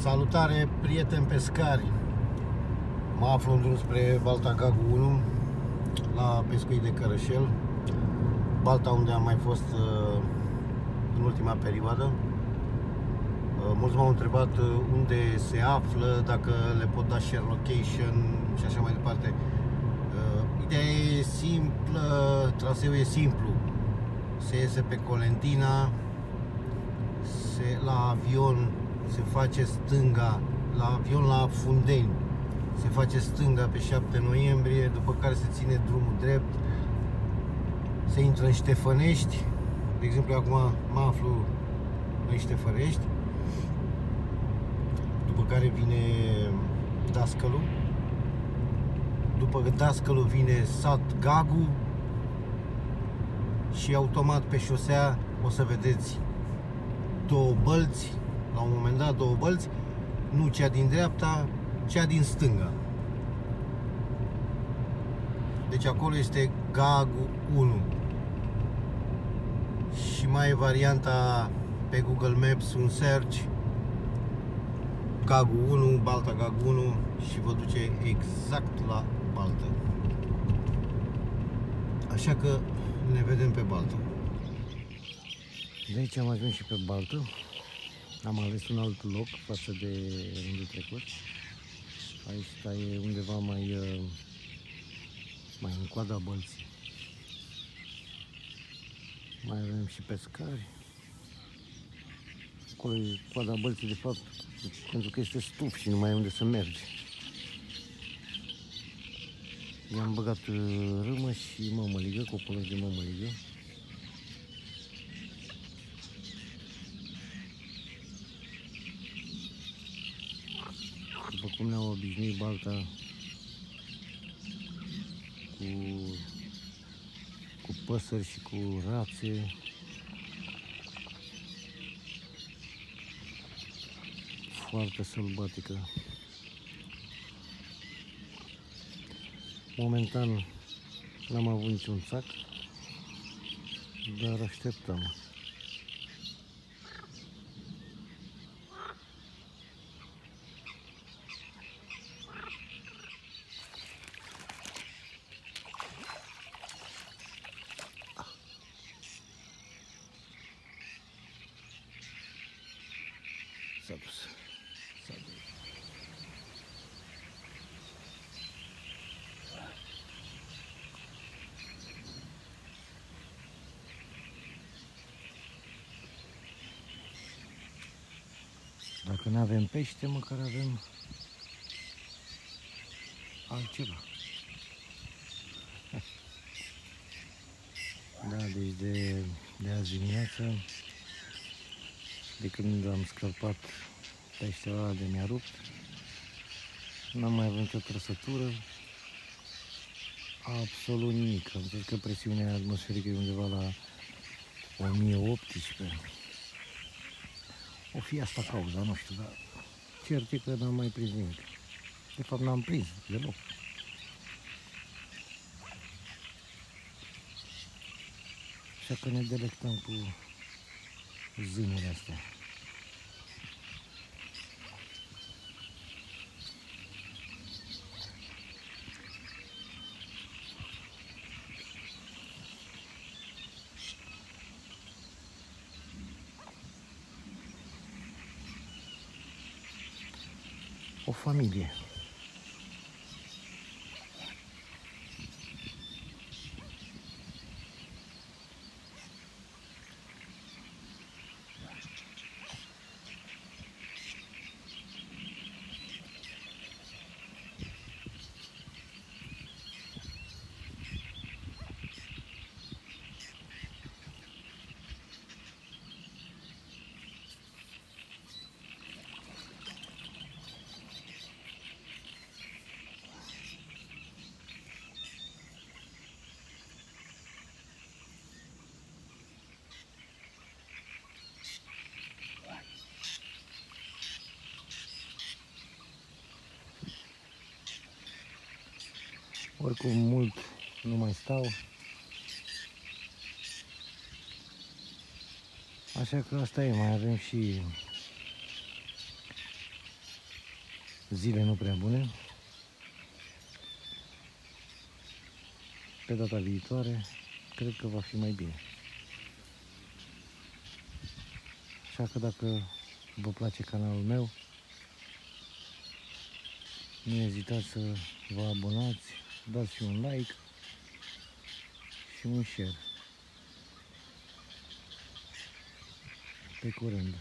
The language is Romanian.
Salutare, prieteni pescari! Mă aflu în drum spre Balta Gagu 1, la pescuit de Cărășel. Balta unde am mai fost uh, în ultima perioadă. Uh, mulți m-au întrebat uh, unde se află, dacă le pot da share location și așa mai departe. Ideea e simplă, traseul e simplu. Se iese pe Colentina, se, la avion se face stânga, la avion la Fundeni, se face stânga pe 7 noiembrie, după care se ține drumul drept, se intră în Ștefănești, de exemplu acum mă aflu în Ștefănești, după care vine Dascălu, după Dascălu vine Sat Gagu și automat pe șosea o să vedeți două bălți la un moment dat două bălți, nu cea din dreapta, cea din stânga. Deci acolo este GAGU 1. Și mai e varianta pe Google Maps un search GAGU 1, Balta GAGU 1 și vă duce exact la Balta. Așa că ne vedem pe Balta. De aici am ajuns și pe Baltă. Am ales un alt loc față de rândul trecut. Aici e undeva mai, uh, mai în coada bălții. Mai avem și pescari. Acolo e coada bălții, de fapt, pentru că este stuf și nu mai e unde să mergi. I-am băgat uh, râmă și mămăligă, copoloși de mămăligă. Cum ne-au obișnuit balta cu, cu păsări și cu rațe. Foarte sălbatică. Momentan n-am avut niciun țac, dar așteptăm. S-a dus. S-a dus. Dacă nu avem pește, măcar avem altceva. Da, deci de, de azi dimineață de când am scăpat peștele ăla de mi-a rupt. N-am mai avut nicio trăsătură. Absolut nimic. Am zis că presiunea atmosferică e undeva la 1018. O fi asta cauza, nu știu, dar cert e că n-am mai prins nimic. De fapt n-am prins deloc. Așa că ne delectăm cu cozinha família. Oricum mult nu mai stau. Așa că asta e, mai avem și zile nu prea bune. Pe data viitoare, cred că va fi mai bine. Așa că dacă vă place canalul meu, nu ezitați să vă abonați, dați și un like și un share. Pe curând!